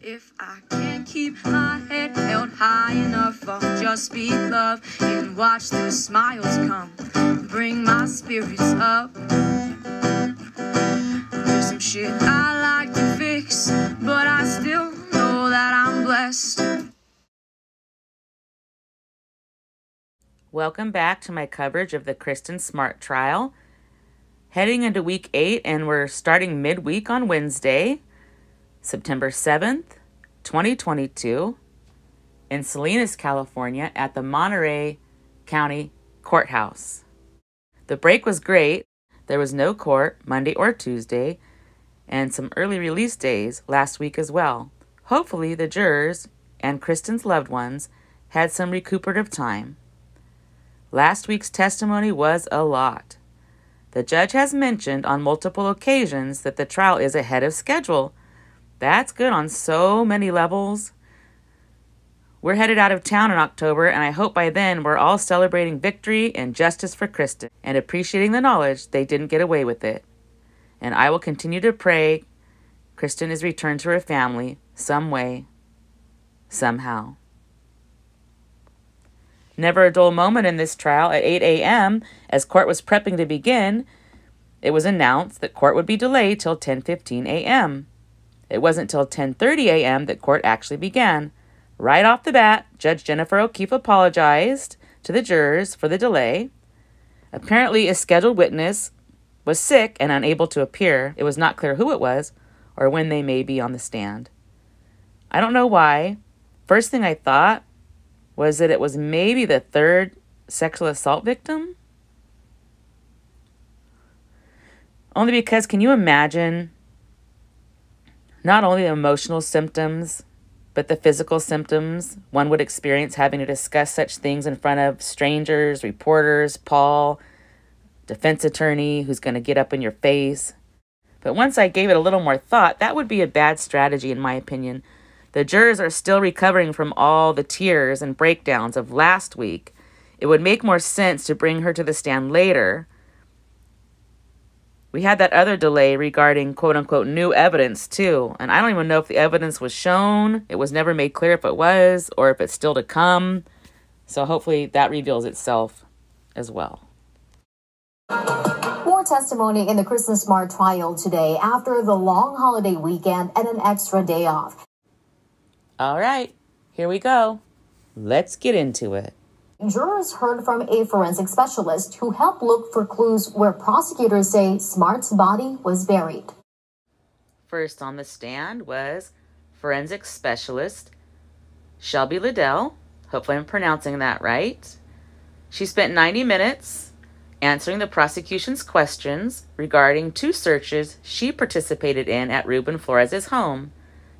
If I can't keep my head held high enough, I'll just be love and watch the smiles come. Bring my spirits up. There's some shit I like to fix, but I still know that I'm blessed. Welcome back to my coverage of the Kristin Smart trial. Heading into week eight, and we're starting midweek on Wednesday, September 7th, 2022, in Salinas, California, at the Monterey County Courthouse. The break was great. There was no court Monday or Tuesday, and some early release days last week as well. Hopefully, the jurors and Kristin's loved ones had some recuperative time. Last week's testimony was a lot. The judge has mentioned on multiple occasions that the trial is ahead of schedule. That's good on so many levels. We're headed out of town in October, and I hope by then we're all celebrating victory and justice for Kristin and appreciating the knowledge they didn't get away with it. And I will continue to pray Kristin is returned to her family some way, somehow. Never a dull moment in this trial. At 8 a.m., as court was prepping to begin, it was announced that court would be delayed till 10:15 a.m. It wasn't till 10:30 a.m. that court actually began. Right off the bat, Judge Jennifer O'Keefe apologized to the jurors for the delay. Apparently, a scheduled witness was sick and unable to appear. It was not clear who it was or when they may be on the stand. I don't know why. First thing I thought was that it was maybe the third sexual assault victim. Only because, can you imagine not only the emotional symptoms, but the physical symptoms one would experience having to discuss such things in front of strangers, reporters, Paul, defense attorney who's going to get up in your face? But once I gave it a little more thought, that would be a bad strategy, in my opinion the jurors are still recovering from all the tears and breakdowns of last week. It would make more sense to bring her to the stand later. We had that other delay regarding quote unquote new evidence, too. And I don't even know if the evidence was shown. It was never made clear if it was or if it's still to come. So hopefully that reveals itself as well. More testimony in the Kristin Smart trial today after the long holiday weekend and an extra day off. All right, here we go. Let's get into it. Jurors heard from a forensic specialist who helped look for clues where prosecutors say Smart's body was buried. First on the stand was forensic specialist Shelby Liddell. Hopefully, I'm pronouncing that right. She spent 90 minutes answering the prosecution's questions regarding two searches she participated in at Ruben Flores's home.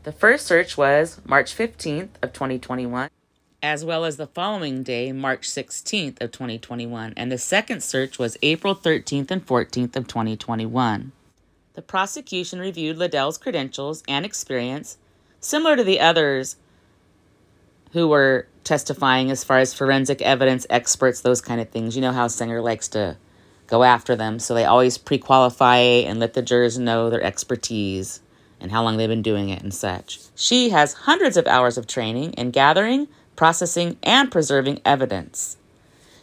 The first search was March 15th of 2021, as well as the following day, March 16th of 2021, and the second search was April 13th and 14th of 2021. The prosecution reviewed Liddell's credentials and experience, similar to the others who were testifying as far as forensic evidence experts, those kind of things. You know how Sanger likes to go after them, so they always pre qualify and let the jurors know their expertise and how long they've been doing it and such. She has hundreds of hours of training in gathering, processing, and preserving evidence.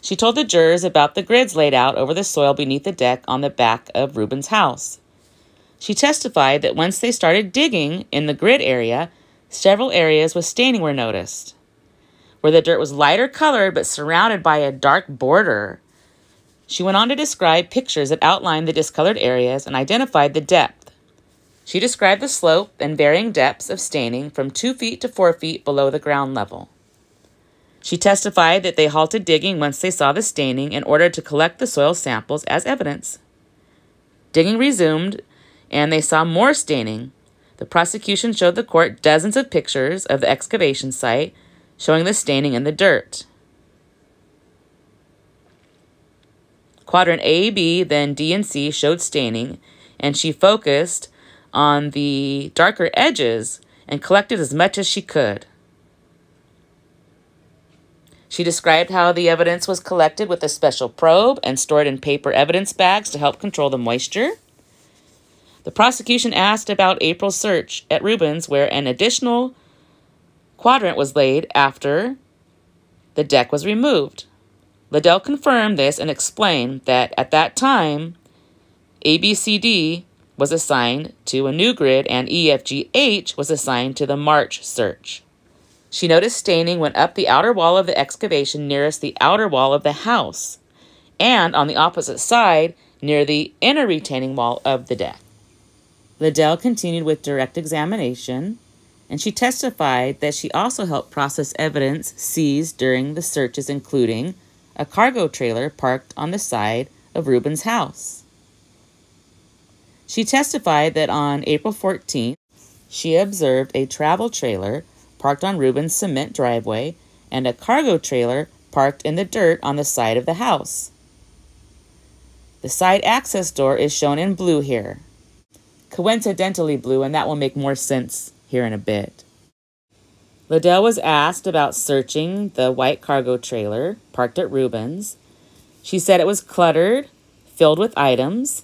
She told the jurors about the grids laid out over the soil beneath the deck on the back of Ruben's house. She testified that once they started digging in the grid area, several areas with staining were noticed. Where the dirt was lighter colored but surrounded by a dark border. She went on to describe pictures that outlined the discolored areas and identified the depth. She described the slope and varying depths of staining from 2 feet to 4 feet below the ground level. She testified that they halted digging once they saw the staining in order to collect the soil samples as evidence. Digging resumed, and they saw more staining. The prosecution showed the court dozens of pictures of the excavation site showing the staining in the dirt. Quadrant A, B, then D and C showed staining, and she focused on the darker edges and collected as much as she could. She described how the evidence was collected with a special probe and stored in paper evidence bags to help control the moisture. The prosecution asked about April's search at Rubens, where an additional quadrant was laid after the deck was removed. Liddell confirmed this and explained that at that time, ABCD was assigned to a new grid and EFGH was assigned to the March search. She noticed staining went up the outer wall of the excavation nearest the outer wall of the house and on the opposite side near the inner retaining wall of the deck. Liddell continued with direct examination, and she testified that she also helped process evidence seized during the searches, including a cargo trailer parked on the side of Rubens' house. She testified that on April 14th, she observed a travel trailer parked on Rubens' cement driveway and a cargo trailer parked in the dirt on the side of the house. The side access door is shown in blue here. Coincidentally blue, and that will make more sense here in a bit. Liddell was asked about searching the white cargo trailer parked at Rubens. She said it was cluttered, filled with items.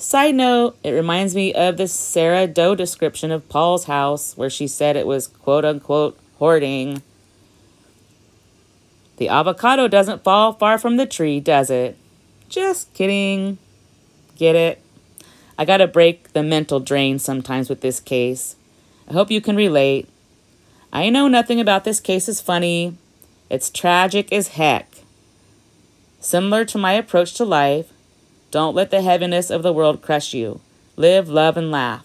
Side note, it reminds me of the Sarah Doe description of Paul's house, where she said it was quote unquote hoarding. The avocado doesn't fall far from the tree, does it? Just kidding. Get it? I gotta break the mental drain sometimes with this case. I hope you can relate. I know nothing about this case is funny. It's tragic as heck. Similar to my approach to life, don't let the heaviness of the world crush you. Live, love, and laugh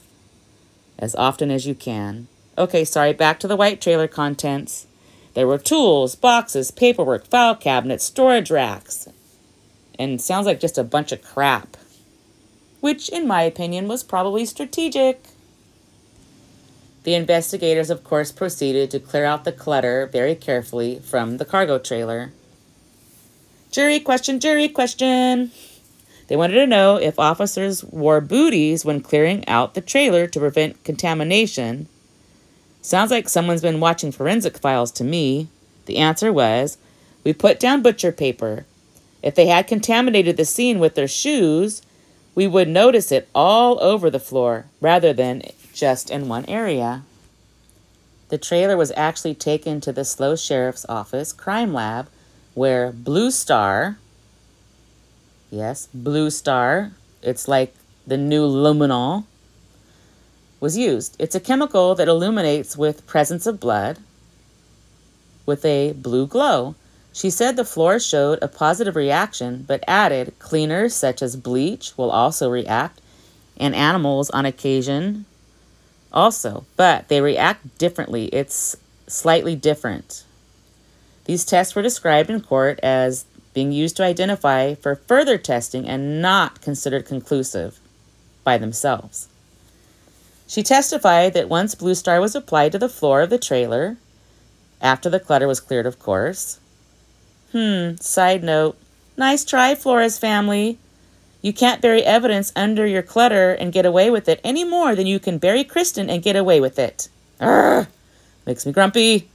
as often as you can. Okay, sorry, back to the white trailer contents. There were tools, boxes, paperwork, file cabinets, storage racks, and sounds like just a bunch of crap. Which, in my opinion, was probably strategic. The investigators, of course, proceeded to clear out the clutter very carefully from the cargo trailer. Jury question, jury question. They wanted to know if officers wore booties when clearing out the trailer to prevent contamination. Sounds like someone's been watching forensic files to me. The answer was we put down butcher paper. If they had contaminated the scene with their shoes, we would notice it all over the floor rather than just in one area. The trailer was actually taken to the SLO Sheriff's Office crime lab where Blue Star, yes, Blue Star, it's like the new luminol, was used. It's a chemical that illuminates with presence of blood with a blue glow. She said the floor showed a positive reaction, but added cleaners such as bleach will also react, and animals on occasion also, but they react differently. It's slightly different. These tests were described in court as being used to identify for further testing and not considered conclusive by themselves. She testified that once Blue Star was applied to the floor of the trailer, after the clutter was cleared, of course, Hmm, side note. Nice try, Flores family. You can't bury evidence under your clutter and get away with it any more than you can bury Kristin and get away with it. Urgh! Makes me grumpy.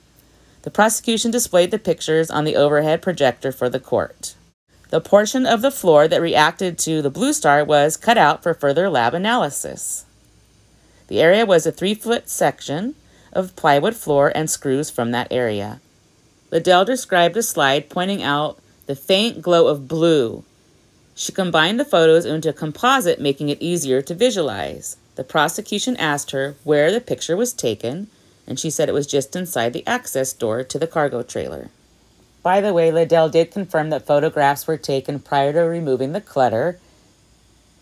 The prosecution displayed the pictures on the overhead projector for the court. The portion of the floor that reacted to the blue star was cut out for further lab analysis. The area was a three foot section of plywood floor and screws from that area. Liddell described a slide pointing out the faint glow of blue. She combined the photos into a composite, making it easier to visualize. The prosecution asked her where the picture was taken, and she said it was just inside the access door to the cargo trailer. By the way, Liddell did confirm that photographs were taken prior to removing the clutter,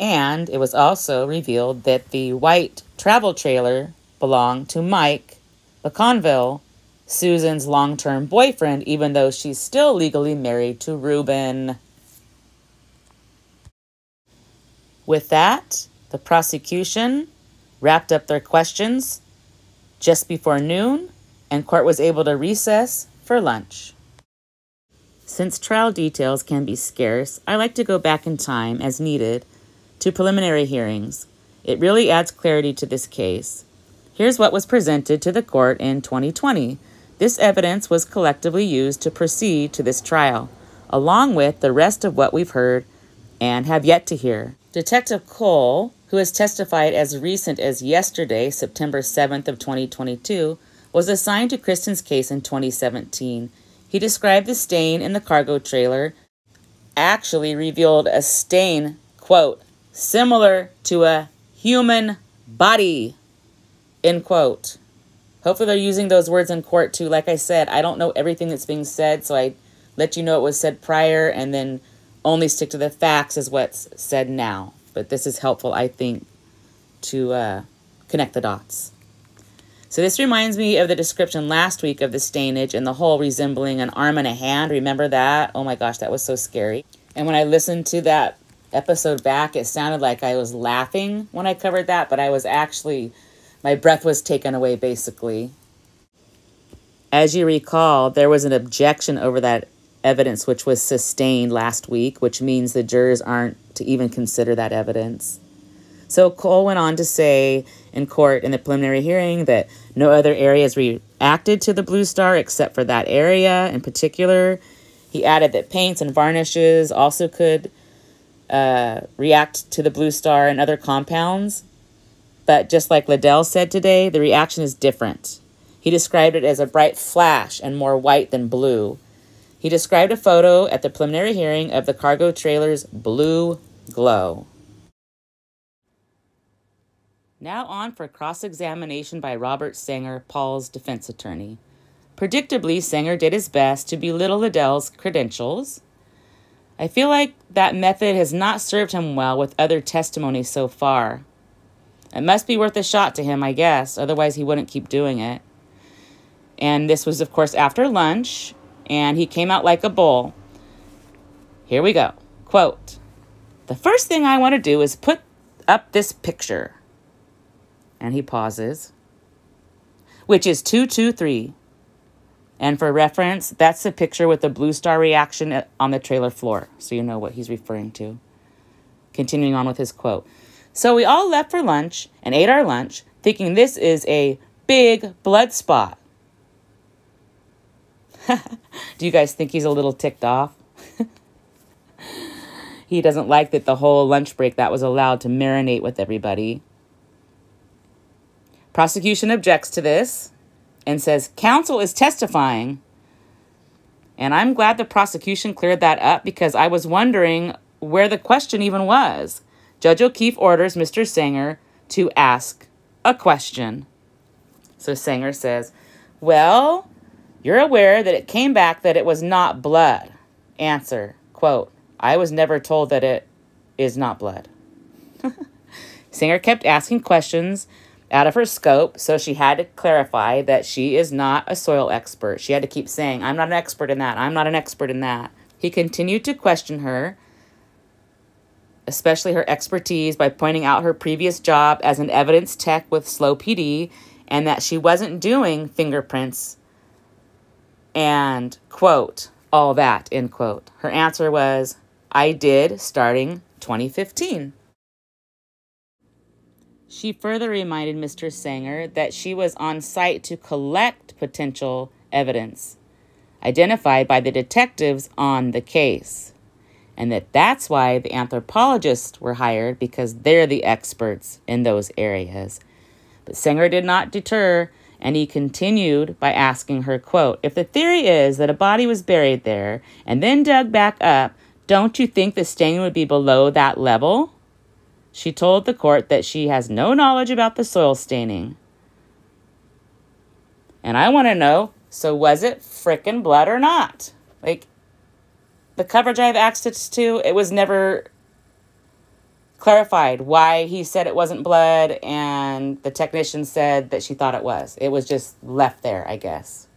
and it was also revealed that the white travel trailer belonged to Mike McConville, Susan's long term boyfriend, even though she's still legally married to Ruben. With that, the prosecution wrapped up their questions just before noon, and court was able to recess for lunch. Since trial details can be scarce, I like to go back in time as needed to preliminary hearings. It really adds clarity to this case. Here's what was presented to the court in 2020 this evidence was collectively used to proceed to this trial, along with the rest of what we've heard and have yet to hear. Detective Cole who has testified as recent as yesterday, September 7th of 2022, was assigned to Kristin's case in 2017. He described the stain in the cargo trailer, actually revealed a stain, quote, similar to a human body, end quote. Hopefully they're using those words in court too. Like I said, I don't know everything that's being said, so I let you know it was said prior and then only stick to the facts as what's said now. But this is helpful, I think, to uh, connect the dots. So this reminds me of the description last week of the stainage and the hole resembling an arm and a hand. Remember that? Oh my gosh, that was so scary. And when I listened to that episode back, it sounded like I was laughing when I covered that, but I was actually, my breath was taken away basically. As you recall, there was an objection over that evidence which was sustained last week, which means the jurors aren't to even consider that evidence. So Cole went on to say in court in the preliminary hearing that no other areas reacted to the blue star except for that area in particular. He added that paints and varnishes also could uh, react to the blue star and other compounds. But just like Liddell said today, the reaction is different. He described it as a bright flash and more white than blue. He described a photo at the preliminary hearing of the cargo trailer's blue glow. Now on for cross examination by Robert Sanger, Paul's defense attorney. Predictably, Sanger did his best to belittle Liddell's credentials. I feel like that method has not served him well with other testimonies so far. It must be worth a shot to him, I guess, otherwise, he wouldn't keep doing it. And this was, of course, after lunch, and he came out like a bull. Here we go. Quote The first thing I want to do is put up this picture. And he pauses, which is 223. And for reference, that's the picture with the blue star reaction on the trailer floor, so you know what he's referring to. Continuing on with his quote. So we all left for lunch and ate our lunch, thinking this is a big blood spot. Do you guys think he's a little ticked off? he doesn't like that the whole lunch break that was allowed to marinate with everybody. Prosecution objects to this and says counsel is testifying. And I'm glad the prosecution cleared that up because I was wondering where the question even was. Judge O'Keefe orders Mr. Sanger to ask a question. So Sanger says, Well, you're aware that it came back that it was not blood. Answer, quote, I was never told that it is not blood. Sanger kept asking questions out of her scope, so she had to clarify that she is not a soil expert. She had to keep saying, I'm not an expert in that. I'm not an expert in that. He continued to question her, especially her expertise, by pointing out her previous job as an evidence tech with SLO PD and that she wasn't doing fingerprints and, quote, all that, end quote. Her answer was, I did starting 2015. She further reminded Mr. Sanger that she was on site to collect potential evidence identified by the detectives on the case, and that that's why the anthropologists were hired because they're the experts in those areas. But Sanger did not deter, and he continued by asking her, quote, If the theory is that a body was buried there and then dug back up, don't you think the stain would be below that level? She told the court that she has no knowledge about the soil staining. And I want to know so was it frickin' blood or not? Like, the coverage I have access to, it was never clarified why he said it wasn't blood and the technician said that she thought it was. It was just left there, I guess.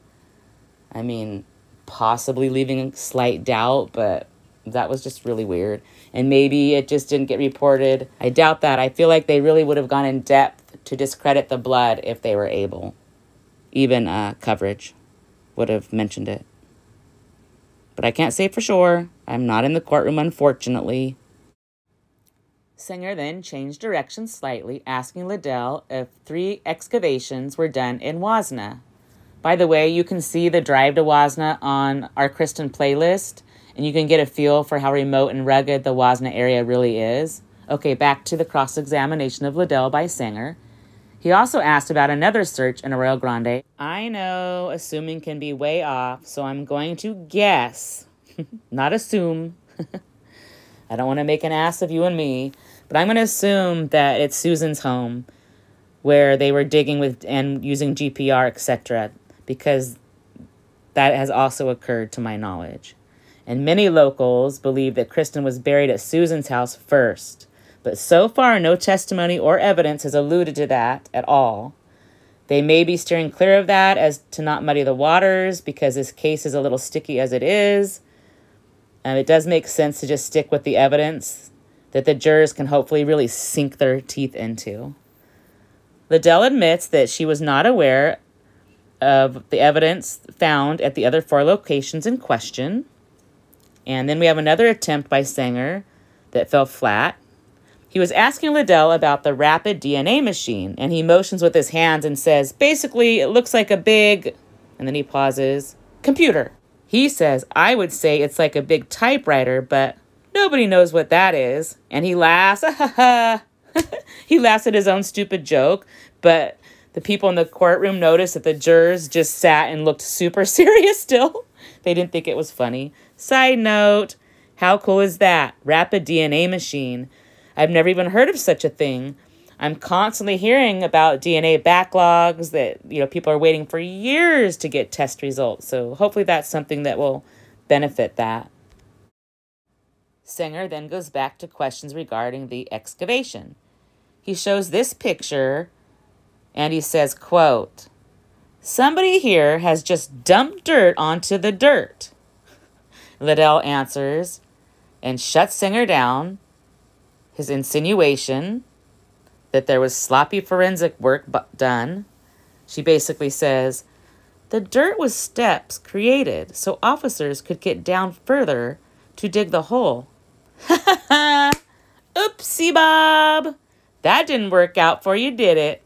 I mean, possibly leaving slight doubt, but that was just really weird. And maybe it just didn't get reported. I doubt that. I feel like they really would have gone in depth to discredit the blood if they were able. Even uh, coverage would have mentioned it. But I can't say for sure. I'm not in the courtroom, unfortunately. Sanger then changed direction slightly, asking Liddell if three excavations were done in Huasna. By the way, you can see the drive to Huasna on our Kristin playlist and you can get a feel for how remote and rugged the Huasna area really is. Okay, back to the cross examination of Liddell by Sanger. He also asked about another search in Arroyo Grande. I know assuming can be way off, so I'm going to guess, not assume. I don't want to make an ass of you and me, but I'm going to assume that it's Susan's home where they were digging with and using GPR, etc., because that has also occurred to my knowledge. And many locals believe that Kristin was buried at Susan's house first but so far no testimony or evidence has alluded to that at all. They may be steering clear of that as to not muddy the waters because this case is a little sticky as it is. Um, it does make sense to just stick with the evidence that the jurors can hopefully really sink their teeth into. Liddell admits that she was not aware of the evidence found at the other four locations in question. And then we have another attempt by Sanger that fell flat. He was asking Liddell about the rapid DNA machine, and he motions with his hands and says, basically, it looks like a big, and then he pauses, computer. He says, I would say it's like a big typewriter, but nobody knows what that is. And he laughs, he laughs at his own stupid joke, but the people in the courtroom noticed that the jurors just sat and looked super serious still. They didn't think it was funny. Side note, how cool is that? Rapid DNA machine. I've never even heard of such a thing. I'm constantly hearing about DNA backlogs that, you know, people are waiting for years to get test results. So hopefully that's something that will benefit that. Sanger then goes back to questions regarding the excavation. He shows this picture and he says, quote, Somebody here has just dumped dirt onto the dirt. Liddell answers and shuts Sanger down his insinuation that there was sloppy forensic work done. She basically says, the dirt was steps created so officers could get down further to dig the hole. Oopsie, Bob! That didn't work out for you, did it?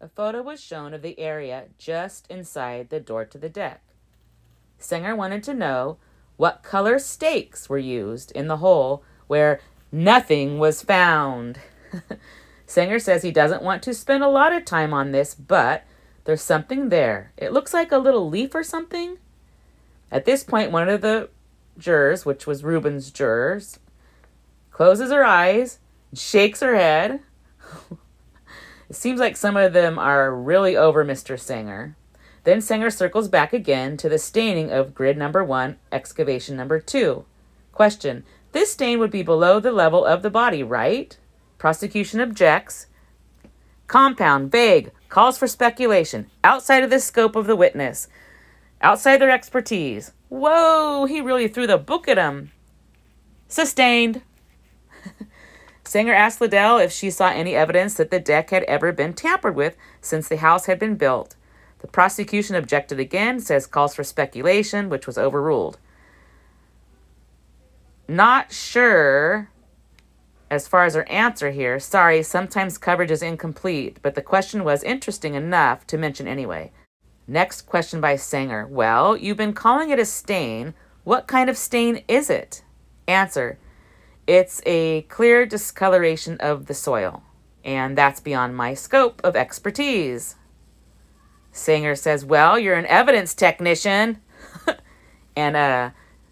A photo was shown of the area just inside the door to the deck. Sanger wanted to know what color stakes were used in the hole where nothing was found. Sanger says he doesn't want to spend a lot of time on this, but there's something there. It looks like a little leaf or something. At this point, one of the jurors, which was Ruben's jurors, closes her eyes, shakes her head. it seems like some of them are really over Mr. Sanger. Then Sanger circles back again to the staining of grid number one, excavation number two. Question this stain would be below the level of the body, right? Prosecution objects. Compound, vague, calls for speculation, outside of the scope of the witness, outside their expertise. Whoa, he really threw the book at him. Sustained. Sanger asked Liddell if she saw any evidence that the deck had ever been tampered with since the house had been built. The prosecution objected again, says calls for speculation, which was overruled. Not sure as far as her answer here. Sorry, sometimes coverage is incomplete, but the question was interesting enough to mention anyway. Next question by Sanger. Well, you've been calling it a stain. What kind of stain is it? Answer. It's a clear discoloration of the soil, and that's beyond my scope of expertise. Sanger says, Well, you're an evidence technician. and uh,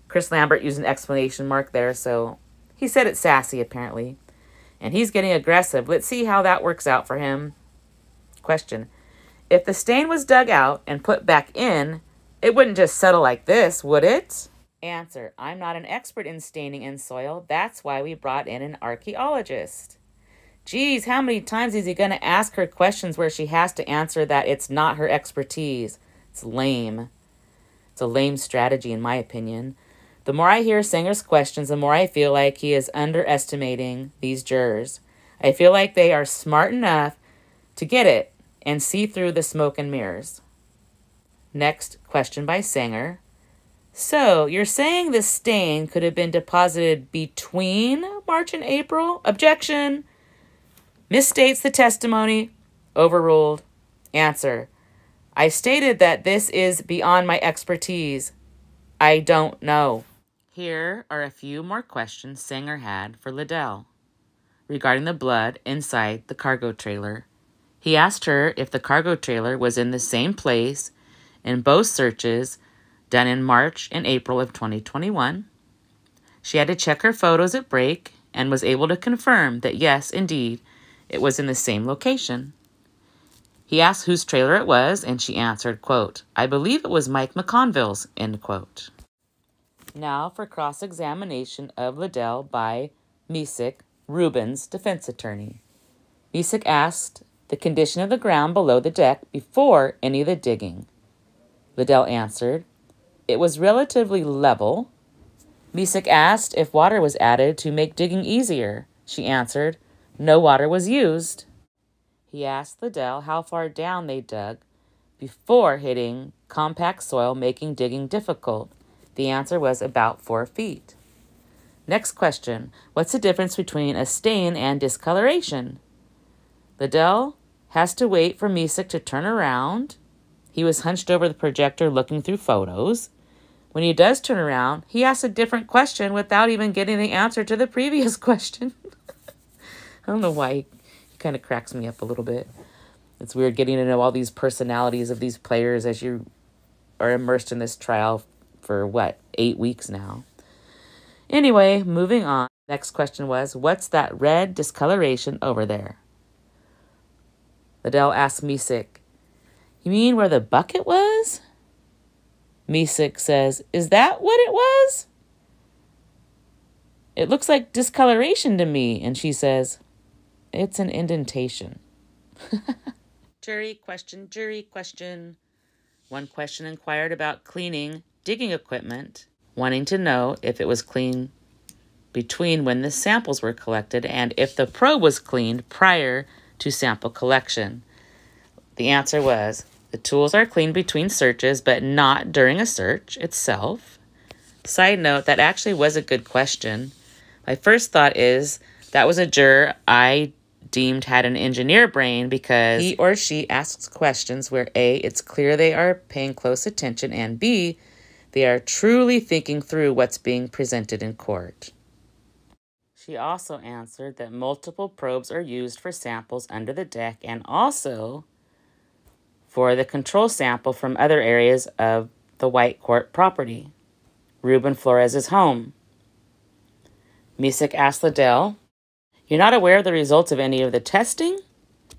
Chris Lambert used an explanation mark there, so he said it sassy, apparently. And he's getting aggressive. Let's see how that works out for him. Question. If the stain was dug out and put back in, it wouldn't just settle like this, would it? Answer. I'm not an expert in staining in soil. That's why we brought in an archaeologist. Geez, how many times is he going to ask her questions where she has to answer that it's not her expertise? It's lame. It's a lame strategy, in my opinion. The more I hear Sanger's questions, the more I feel like he is underestimating these jurors. I feel like they are smart enough to get it and see through the smoke and mirrors. Next question by Sanger. So, you're saying the stain could have been deposited between March and April? Objection! Misstates the testimony. Overruled. Answer. I stated that this is beyond my expertise. I don't know. Here are a few more questions Sanger had for Liddell regarding the blood inside the cargo trailer. He asked her if the cargo trailer was in the same place in both searches done in March and April of 2021. She had to check her photos at break and was able to confirm that yes, indeed, it was in the same location. He asked whose trailer it was, and she answered, quote, I believe it was Mike McConville's, end quote. Now for cross examination of Liddell by Mesick, Ruben's defense attorney. Mesick asked the condition of the ground below the deck before any of the digging. Liddell answered, It was relatively level. Mesick asked if water was added to make digging easier. She answered, No water was used. He asked Liddell how far down they dug before hitting compact soil, making digging difficult. The answer was about four feet. Next question What's the difference between a stain and discoloration? Liddell has to wait for Mesick to turn around. He was hunched over the projector looking through photos. When he does turn around, he asks a different question without even getting the answer to the previous question. I don't know why he, kind of cracks me up a little bit. It's weird getting to know all these personalities of these players as you are immersed in this trial for what, eight weeks now. Anyway, moving on. Next question was, What's that red discoloration over there? Liddell asked Mesick, You mean where the bucket was? Mesick says, Is that what it was? It looks like discoloration to me. And she says, It's an indentation. jury question, jury question. One question inquired about cleaning digging equipment, wanting to know if it was clean between when the samples were collected and if the probe was cleaned prior to sample collection. The answer was the tools are cleaned between searches, but not during a search itself. Side note, that actually was a good question. My first thought is that was a juror I deemed had an engineer brain because he or she asks questions where A, it's clear they are paying close attention, and B, they are truly thinking through what's being presented in court. She also answered that multiple probes are used for samples under the deck and also for the control sample from other areas of the White Court property, Ruben Flores' home. Mesick asked Liddell, You're not aware of the results of any of the testing?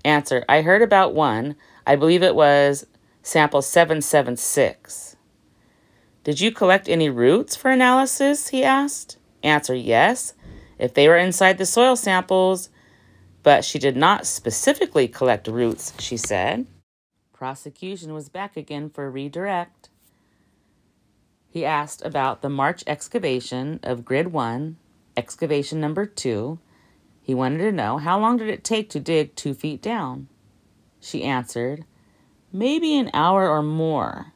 Answer, I heard about one. I believe it was sample 776. Did you collect any roots for analysis? he asked. Answer yes, if they were inside the soil samples, but she did not specifically collect roots, she said. Prosecution was back again for redirect. He asked about the March excavation of grid 1, excavation number 2. He wanted to know how long did it take to dig 2 feet down? She answered, maybe an hour or more.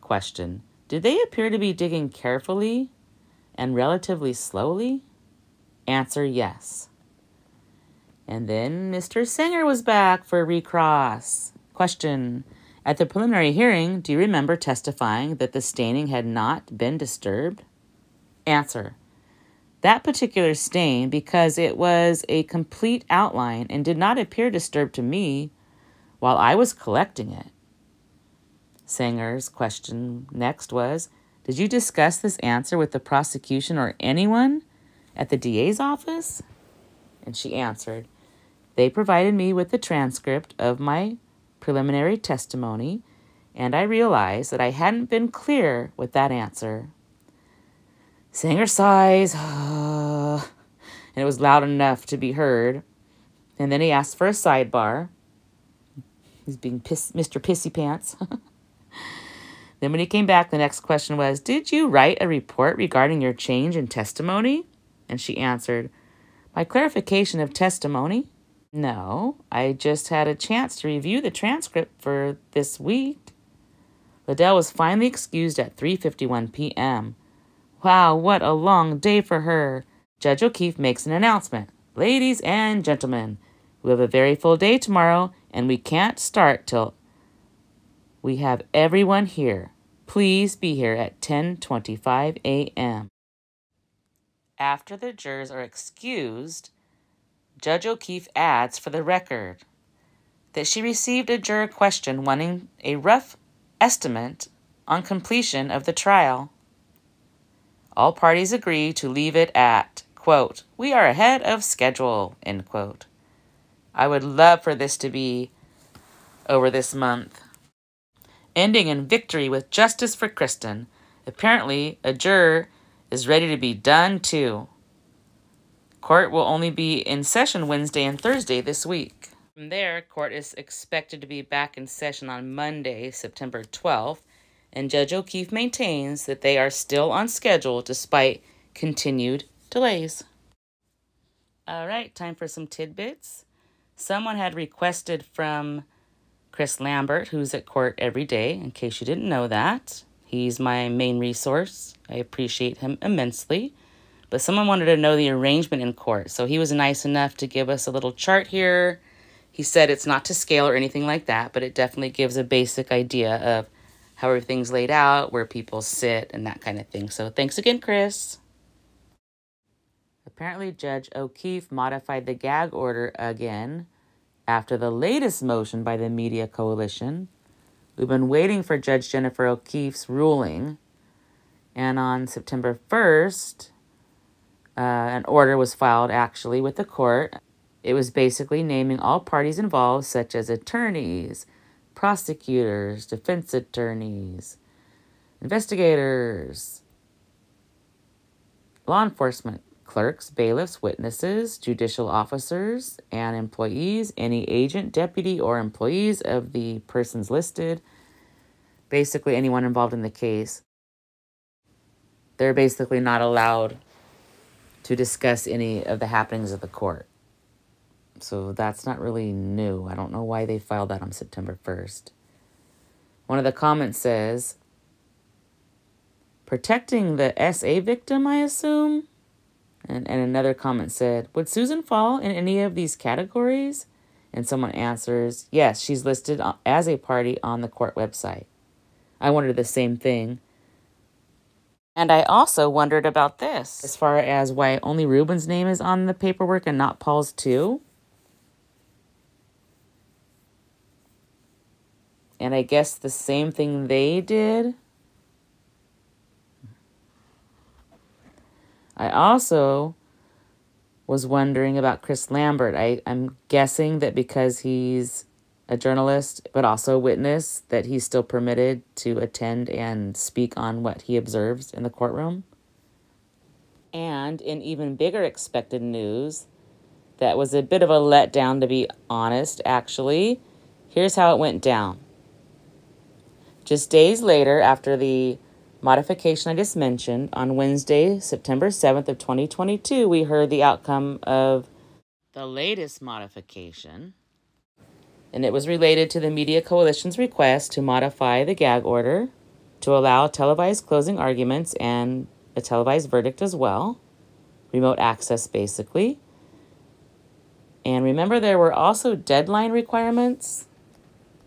Question, did they appear to be digging carefully and relatively slowly? Answer yes. And then Mr. Sanger was back for recross. Question At the preliminary hearing, do you remember testifying that the staining had not been disturbed? Answer That particular stain, because it was a complete outline and did not appear disturbed to me while I was collecting it. Sanger's question next was Did you discuss this answer with the prosecution or anyone at the DA's office? And she answered, They provided me with the transcript of my preliminary testimony, and I realized that I hadn't been clear with that answer. Sanger sighs, and it was loud enough to be heard. And then he asked for a sidebar. He's being piss- Mr. Pissy Pants. Then, when he came back, the next question was, Did you write a report regarding your change in testimony? And she answered, My clarification of testimony? No, I just had a chance to review the transcript for this week. Liddell was finally excused at 3:51 p.m. Wow, what a long day for her. Judge O'Keefe makes an announcement. Ladies and gentlemen, we have a very full day tomorrow and we can't start till we have everyone here. Please be here at 10:25 a.m. after the jurors are excused, Judge O'Keefe adds for the record that she received a juror question wanting a rough estimate on completion of the trial. All parties agree to leave it at, quote, we are ahead of schedule, end quote. I would love for this to be over this month. Ending in victory with justice for Kristin. Apparently, a juror is ready to be done too. Court will only be in session Wednesday and Thursday this week. From there, court is expected to be back in session on Monday, September 12th, and Judge O'Keefe maintains that they are still on schedule despite continued delays. All right, time for some tidbits. Someone had requested from Chris Lambert, who's at court every day, in case you didn't know that. He's my main resource. I appreciate him immensely. But someone wanted to know the arrangement in court, so he was nice enough to give us a little chart here. He said it's not to scale or anything like that, but it definitely gives a basic idea of how everything's laid out, where people sit, and that kind of thing. So thanks again, Chris. Apparently, Judge O'Keefe modified the gag order again after the latest motion by the Media Coalition. We've been waiting for Judge Jennifer O'Keefe's ruling, and on September 1st, uh, an order was filed actually with the court. It was basically naming all parties involved, such as attorneys, prosecutors, defense attorneys, investigators, law enforcement clerks, bailiffs, witnesses, judicial officers, and employees, any agent, deputy, or employees of the persons listed, basically anyone involved in the case. They're basically not allowed to discuss any of the happenings of the court. So that's not really new. I don't know why they filed that on September 1st. One of the comments says, protecting the SA victim, I assume? And, and another comment said, Would Susan fall in any of these categories? And someone answers, Yes, she's listed as a party on the court website. I wondered the same thing. And I also wondered about this as far as why only Ruben's name is on the paperwork and not Paul's too. And I guess the same thing they did I also was wondering about Chris Lambert. I, I'm guessing that because he's a journalist, but also a witness, that he's still permitted to attend and speak on what he observes in the courtroom. And in even bigger expected news, that was a bit of a letdown, to be honest, actually. Here's how it went down. Just days later, after the modification I just mentioned, on Wednesday, September 7th of 2022, we heard the outcome of the latest modification. And it was related to the Media Coalition's request to modify the gag order to allow televised closing arguments and a televised verdict as well. Remote access, basically. And remember, there were also deadline requirements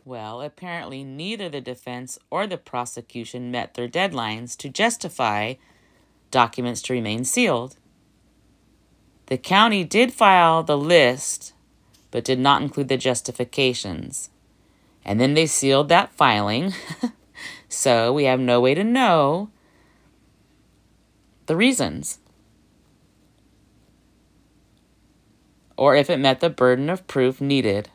well, apparently neither the defense or the prosecution met their deadlines to justify documents to remain sealed. The county did file the list, but did not include the justifications. And then they sealed that filing, so we have no way to know the reasons. Or if it met the burden of proof needed.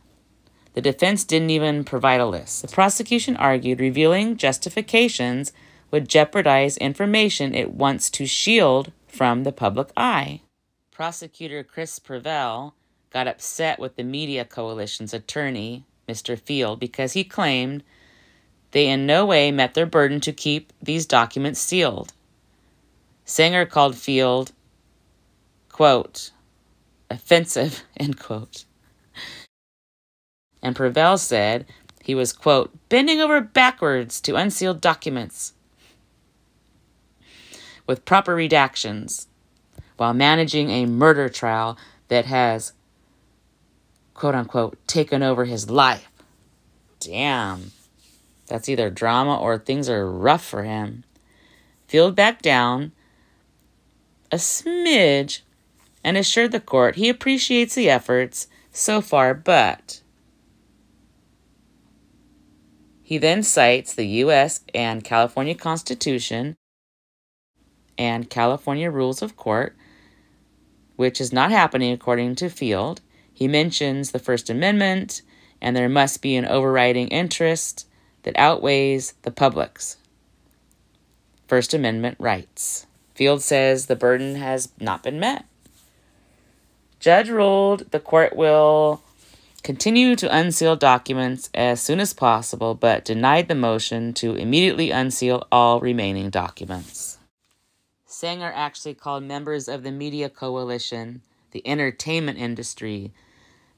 The defense didn't even provide a list. The prosecution argued revealing justifications would jeopardize information it wants to shield from the public eye. Prosecutor Chris Peuvrelle got upset with the Media Coalition's attorney, Mr. Field, because he claimed they in no way met their burden to keep these documents sealed. Sanger called Field, quote, offensive, end quote. And Peuvrelle said he was, quote, bending over backwards to unseal documents with proper redactions while managing a murder trial that has, quote unquote, taken over his life. Damn. That's either drama or things are rough for him. Field backed down a smidge and assured the court he appreciates the efforts so far, but he then cites the U.S. and California Constitution and California Rules of Court, which is not happening according to Field. He mentions the First Amendment, and there must be an overriding interest that outweighs the public's. First Amendment rights. Field says the burden has not been met. Judge ruled the court will continue to unseal documents as soon as possible, but denied the motion to immediately unseal all remaining documents. Sanger actually called members of the media coalition, the entertainment industry,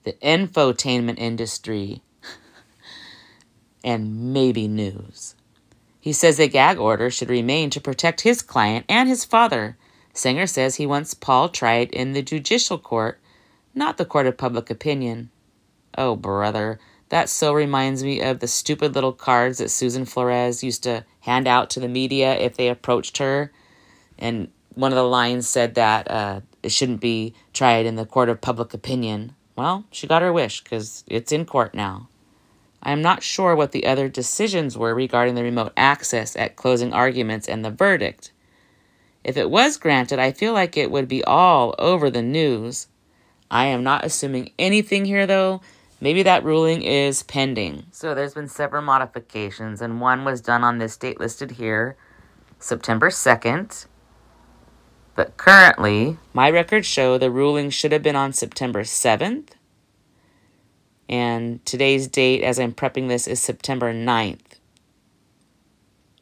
the infotainment industry, and maybe news. He says a gag order should remain to protect his client and his father. Sanger says he wants Paul tried in the judicial court, not the court of public opinion. Oh, brother, that so reminds me of the stupid little cards that Susan Flores used to hand out to the media if they approached her. And one of the lines said that uh, it shouldn't be tried in the court of public opinion. Well, she got her wish because it's in court now. I am not sure what the other decisions were regarding the remote access at closing arguments and the verdict. If it was granted, I feel like it would be all over the news. I am not assuming anything here, though. Maybe that ruling is pending. So there's been several modifications, and one was done on this date listed here, September 2nd. But currently, my records show the ruling should have been on September 7th. And today's date, as I'm prepping this, is September 9th.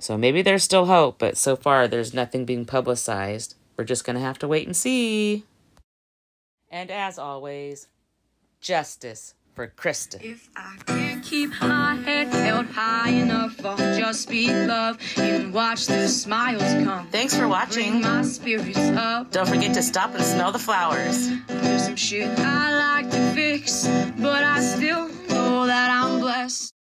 So maybe there's still hope, but so far there's nothing being publicized. We're just going to have to wait and see. And as always, justice for Kristin. If I can't keep my head held high enough, I'll just speak love and watch the smiles come. Thanks for Bring watching. my spirits up. Don't forget to stop and smell the flowers. There's some shit I like to fix, but I still know that I'm blessed.